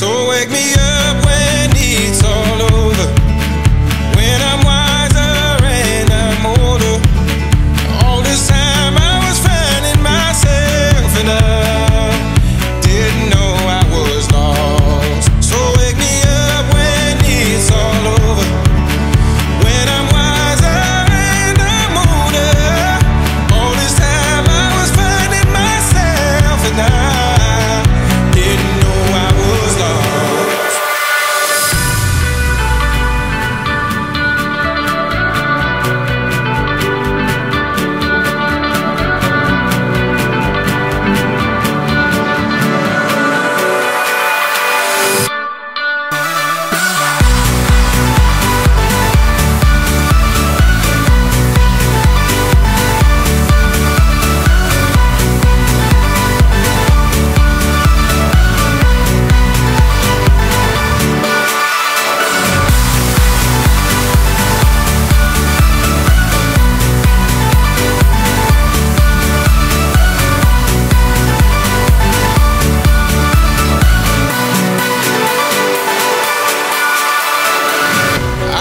So wake me up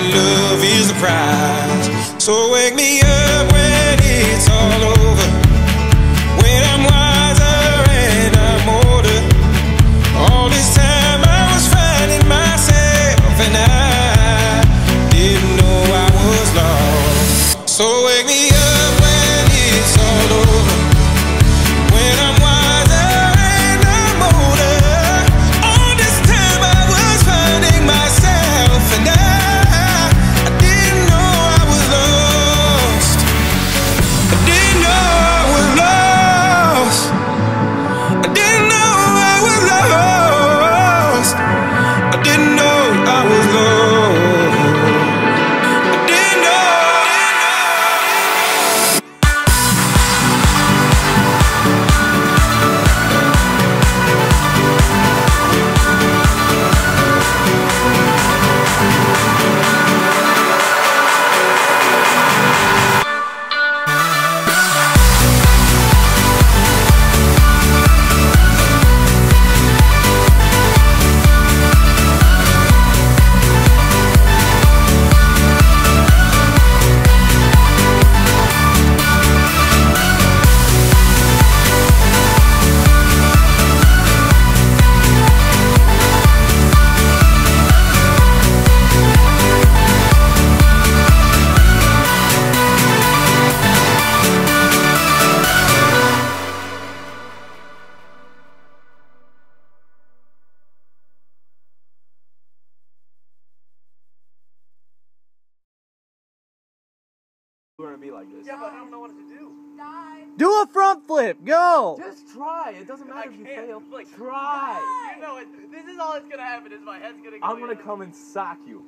love is the prize. So wake me up when We're gonna be like this. Yeah, but I don't know what to do. Do a front flip. Go. Just try. It doesn't matter I if you can't. fail. Like, Try. You know it. This is all that's gonna happen. Is my head's gonna. Go I'm gonna come and sock you.